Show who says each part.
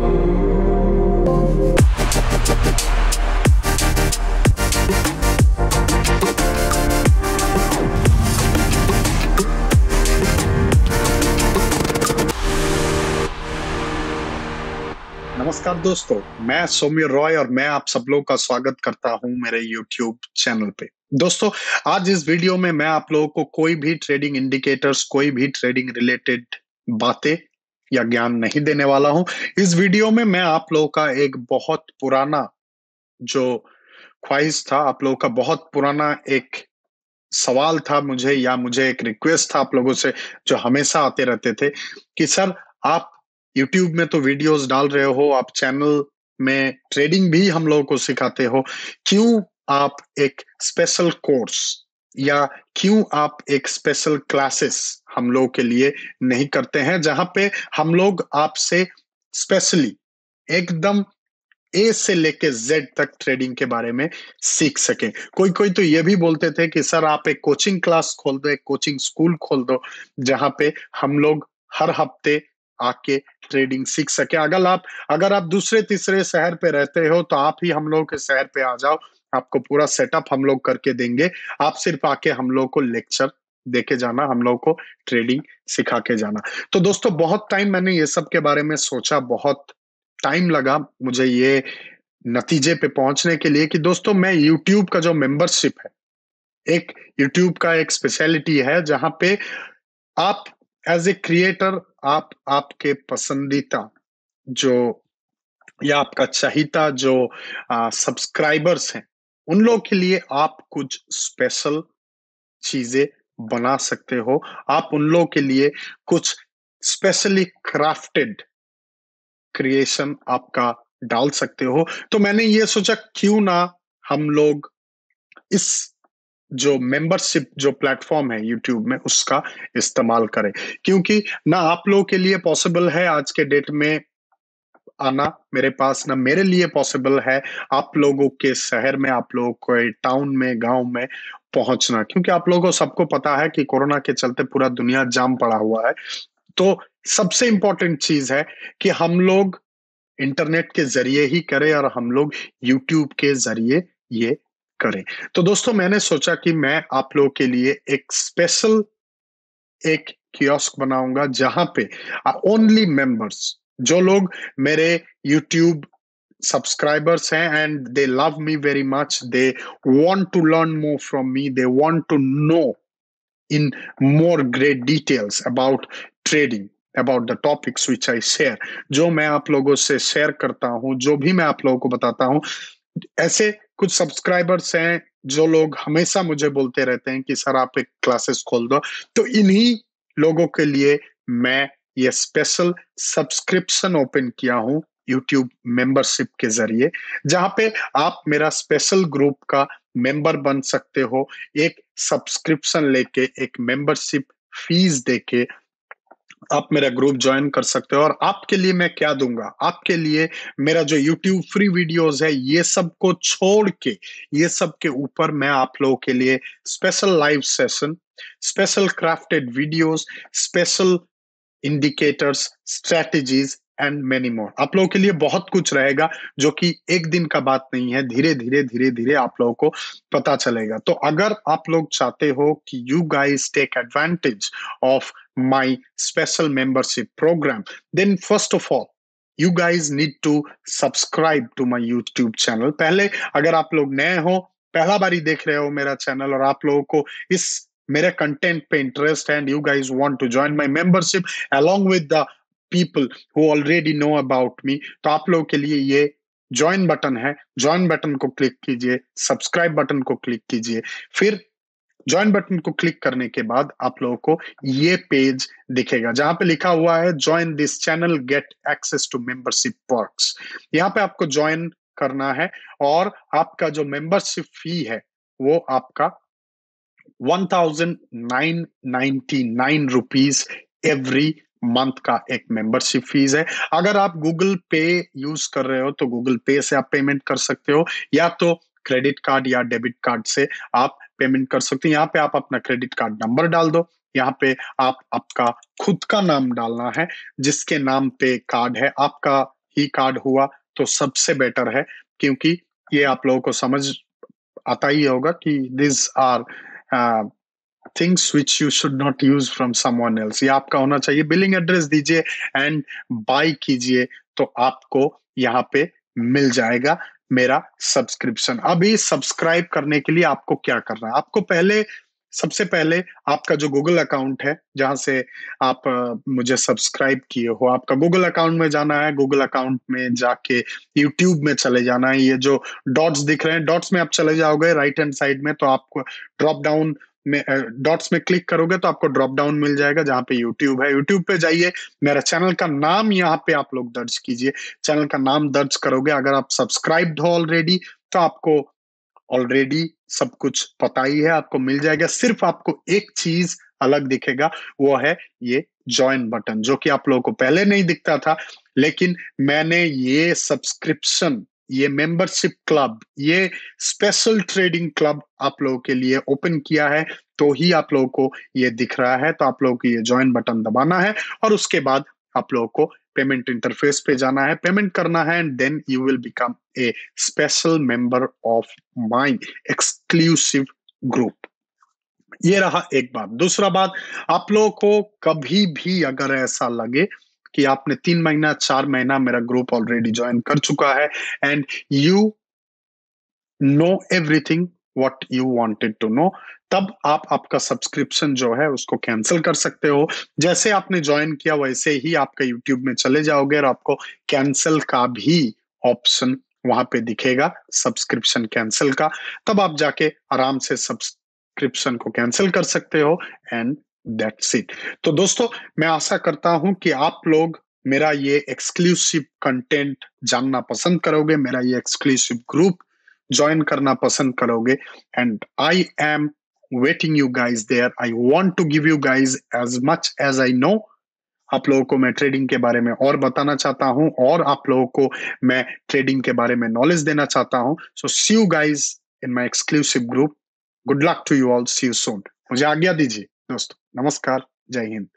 Speaker 1: नमस्कार दोस्तों, मैं सौम्य रॉय और मैं आप सब लोगों का स्वागत करता हूँ मेरे YouTube चैनल पे। दोस्तों, आज इस वीडियो में मैं आप लोगों को कोई भी ट्रेडिंग इंडिकेटर्स कोई भी ट्रेडिंग रिलेटेड बातें या ज्ञान नहीं देने वाला हूँ। इस वीडियो में मैं आप लोगों का एक बहुत पुराना जो ख्वाहिश था, आप लोगों का बहुत पुराना एक सवाल था मुझे या मुझे एक रिक्वेस्ट था आप लोगों से, जो हमेशा आते रहते थे, कि सर, आप यूट्यूब में तो वीडियोस डाल रहे हो, आप चैनल में ट्रेडिंग भी हम लोगों को सिखाते हो, क्यों आप एक स्पेशल कोर्स या क्यों आप एक स्पेशल क्लासेस हम लोग के लिए नहीं करते हैं, जहाँ पे हम लोग आपसे स्पेशली एकदम ए से लेके जेड तक ट्रेडिंग के बारे में सीख सके। कोई कोई तो ये भी बोलते थे कि, सर, आप एक कोचिंग क्लास खोल दो, एक कोचिंग स्कूल खोल दो, जहाँ पे हम लोग हर हफ़्ते आके ट्रेडिंग सीख सके। अगर आप अगर आप दूसरे तीसरे शहर पे रहते हो तो आप ही हम लोग के शहर पे आ जाओ। आपको पूरा सेटअप हम लोग करके देंगे। आप सिर्फ़ आके हम लोग को लेक्चर देके जाना, हम लोग को ट्रेडिंग सिखा के जाना। तो दोस्तों, बहुत टाइम मैंने ये सब के बारे में सोचा, बहुत टाइम लगा मुझे ये नतीजे पे पहुँचने के लिए कि दोस्तों, मैं यूट्यूब का जो मेंबरशिप है, एक यूट्यूब का एक स्पेशलिटी है जहाँ पे आप एज ए क्रिएटर आप, आपके पसंदीदा जो या आपका चाहिता जो सब्सक्राइबर्स हैं उन लोग के लिए आप कुछ स्पेशल चीज़ें बना सकते हो। आप उन लोग के लिए कुछ स्पेशली क्राफ्टेड क्रिएशन आपका डाल सकते हो। तो मैंने ये सोचा, क्यों ना हम लोग इस जो मेंबरशिप जो प्लेटफॉर्म है यूट्यूब में उसका इस्तेमाल करें। क्योंकि ना आप लोगों के लिए पॉसिबल है आज के डेट में आना मेरे पास ना मेरे लिए पॉसिबल है आप लोगों के शहर में, आप लोगों के टाउन में, गाँव में पहुँचना। क्योंकि आप लोगों को सबको पता है कि कोरोना के चलते पूरा दुनिया जाम पड़ा हुआ है। तो सबसे इंपॉर्टेंट चीज़ है कि हम लोग इंटरनेट के ज़रिए ही करें और हम लोग यूट्यूब के ज़रिए ये करें। तो दोस्तों, मैंने सोचा कि मैं आप लोगों के लिए एक स्पेशल एक कियोस्क बनाऊँगा जहाँ पे ओनली मेंबर्स जो लोग मेरे यूट्यूब सब्सक्राइबर्स हैं and they love me very much they want to learn more from me they want to know in more great details about trading about the topics which I share जो मैं आप लोगों से share करता हूँ, जो भी मैं आप लोगों को बताता हूँ, ऐसे कुछ सब्सक्राइबर्स हैं जो लोग हमेशा मुझे बोलते रहते हैं कि, सर, आप एक क्लासेस खोल दो। तो इन्हीं लोगों के लिए मैं ये स्पेशल सब्सक्रिप्शन ओपन किया हूँ यूट्यूब मेंबरशिप के ज़रिए, जहाँ पे आप मेरा स्पेशल ग्रुप का मेंबर बन सकते हो। एक सब्सक्रिप्शन लेके, एक मेंबरशिप फ़ीस देके आप मेरा ग्रुप ज्वाइन कर सकते हो। और आपके लिए मैं क्या दूँगा? आपके लिए मेरा जो YouTube फ्री वीडियोस है, ये सबको छोड़ के, ये सब के ऊपर मैं आप लोगों के लिए special live session special crafted videos special indicators strategies and many more आप लोगों के लिए बहुत कुछ रहेगा जो कि एक दिन का बात नहीं है। धीरे धीरे धीरे धीरे आप लोगों को पता चलेगा। तो अगर आप लोग चाहते हो कि you guys take advantage of my special membership program then first of all you guys need to subscribe to my YouTube channel पहले अगर आप लोग नए हो, पहला बारी देख रहे हो मेरा चैनल और आप लोगों को इस मेरे कंटेंट पे interest and you guys want to join my membership along with the people who already know about me तो आप लोगों के लिए ये ज्वाइन बटन है। ज्वाइन बटन को क्लिक कीजिए सब्सक्राइब बटन को क्लिक कीजिए। फिर ज्वाइन बटन को क्लिक करने के बाद आप लोगों को ये पेज दिखेगा, जहाँ पे लिखा हुआ है join this channel get access to membership works यहाँ पे आपको ज्वाइन करना है और आपका जो मेंबरशिप फ़ी है, वो आपका one thousand nine nine rupees every month का एक मेंबरशिप फ़ीस है। अगर आप गूगल पे यूज़ कर रहे हो तो गूगल पे से आप पेमेंट कर सकते हो, या तो क्रेडिट कार्ड या डेबिट कार्ड से आप पेमेंट कर सकते हो। यहाँ पे आप अपना क्रेडिट कार्ड नंबर डाल दो। यहाँ पे आप आपका खुद का नाम डालना है, जिसके नाम पे कार्ड है। आपका ही कार्ड हुआ तो सबसे बेटर है, क्योंकि ये आप लोगों को समझ आता ही होगा कि this are things which you should not use from someone else ये आपका होना चाहिए। बिलिंग एड्रेस दीजिए एंड बाय कीजिए तो आपको यहाँ पे मिल जाएगा मेरा सब्सक्रिप्शन अभी सब्सक्राइब करने के लिए आपको क्या करना है? आपको पहले सबसे पहले आपका जो गूगल अकाउंट है, जहाँ से आप मुझे सब्सक्राइब किए हो, आपका गूगल अकाउंट में जाना है गूगल अकाउंट में जाके यूट्यूब में चले जाना है। ये जो डॉट्स दिख रहे हैं डॉट्स में आप चले जाओगे राइट हैंड साइड में तो आपको ड्रॉप डाउन में डॉट्स में क्लिक करोगे तो आपको ड्रॉप डाउन मिल जाएगा, जहाँ पे यूट्यूब है। यूट्यूब पे जाइए, मेरा चैनल का नाम यहाँ पे आप लोग दर्ज कीजिए। चैनल का नाम दर्ज करोगे। अगर आप सब्सक्राइब्ड हो ऑलरेडी तो आपको ऑलरेडी सब कुछ पता ही है, आपको मिल जाएगा। सिर्फ़ आपको एक चीज़ अलग दिखेगा, वो है ये ज्वाइन बटन जो कि आप लोगों को पहले नहीं दिखता था, लेकिन मैंने ये सब्सक्रिप्शन ये मेंबरशिप क्लब ये स्पेशल ट्रेडिंग क्लब आप लोगों के लिए ओपन किया है तो ही आप लोगों को ये दिख रहा है। तो आप लोगों को ये ज्वाइन बटन दबाना है और उसके बाद आप लोगों को पेमेंट इंटरफेस पे जाना है पेमेंट करना है and then you will become a special member of my exclusive group ये रहा एक बात। दूसरा बात, आप लोगों को कभी भी अगर ऐसा लगे कि आपने तीन महीना, चार महीना मेरा ग्रुप ऑलरेडी ज्वाइन कर चुका है and you know everything what you wanted to know तब आप आपका सब्सक्रिप्शन जो है उसको कैंसिल कर सकते हो। जैसे आपने ज्वाइन किया, वैसे ही आपका यूट्यूब में चले जाओगे और आपको कैंसिल का भी ऑप्शन वहाँ पे दिखेगा सब्सक्रिप्शन कैंसिल का। तब आप जाके आराम से सब्सक्रिप्शन को कैंसिल कर सकते हो एंड दैट्स इट तो दोस्तों, मैं आशा करता हूँ कि आप लोग मेरा ये एक्सक्लूसिव कंटेंट जानना पसंद करोगे, मेरा ये एक्सक्लूसिव ग्रुप ज्वाइन करना पसंद करोगे। And I am waiting you guys there I want to give you guys as much as I know आप लोगों को मैं ट्रेडिंग के बारे में और बताना चाहता हूँ और आप लोगों को मैं ट्रेडिंग के बारे में नॉलेज देना चाहता हूँ। So see you guys in my exclusive group good luck to you all see you soon मुझे आज्ञा दीजिए, दोस्तों। नमस्कार। जय हिंद।